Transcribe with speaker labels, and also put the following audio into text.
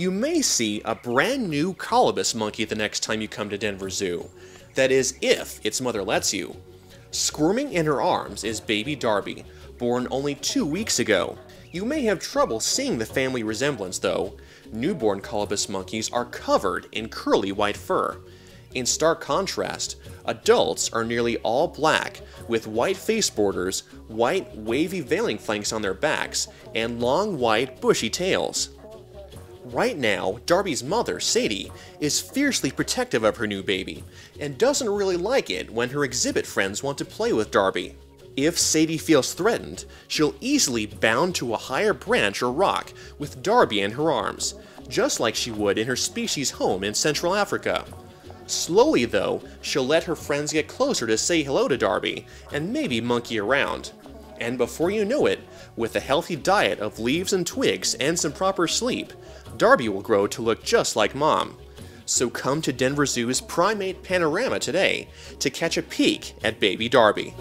Speaker 1: you may see a brand new colobus monkey the next time you come to Denver Zoo. That is, if its mother lets you. Squirming in her arms is baby Darby, born only two weeks ago. You may have trouble seeing the family resemblance though. Newborn colobus monkeys are covered in curly white fur. In stark contrast, adults are nearly all black, with white face borders, white wavy veiling flanks on their backs, and long white bushy tails. Right now, Darby's mother, Sadie, is fiercely protective of her new baby, and doesn't really like it when her exhibit friends want to play with Darby. If Sadie feels threatened, she'll easily bound to a higher branch or rock with Darby in her arms, just like she would in her species home in Central Africa. Slowly, though, she'll let her friends get closer to say hello to Darby, and maybe monkey around. And before you know it, with a healthy diet of leaves and twigs and some proper sleep, Darby will grow to look just like mom. So come to Denver Zoo's Primate Panorama today to catch a peek at baby Darby.